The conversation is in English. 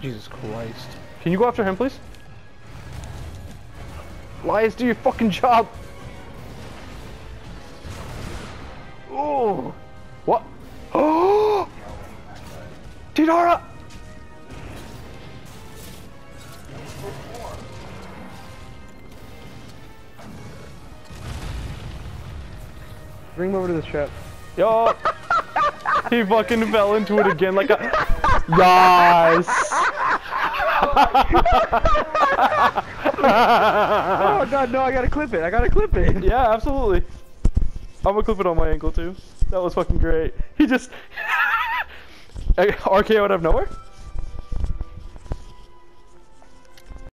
Jesus Christ. Can you go after him, please? Lias, do your fucking job! Oh! What? Oh! Tidara! Bring him over to this trap. Yo! he fucking fell into it again like a. Yes! Oh god, no, I gotta clip it. I gotta clip it. yeah, absolutely. I'm gonna clip it on my ankle too. That was fucking great. He just RKO out of nowhere?